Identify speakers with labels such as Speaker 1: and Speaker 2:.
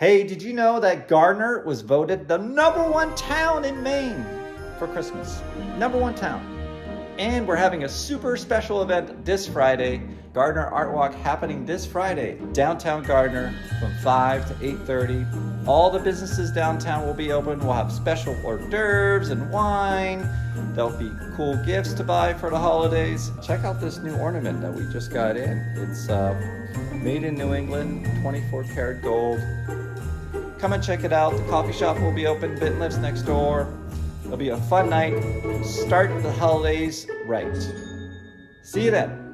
Speaker 1: Hey, did you know that Gardiner was voted the number one town in Maine for Christmas? Number one town. And we're having a super special event this Friday, Gardiner Art Walk happening this Friday, downtown Gardiner from 5 to 8:30. All the businesses downtown will be open. We'll have special hors d'oeuvres and wine. There'll be cool gifts to buy for the holidays. Check out this new ornament that we just got in. It's uh, made in New England, 24 karat gold. Come and check it out. The coffee shop will be open. Bit lives next door. It'll be a fun night. Start the holidays right. See you then.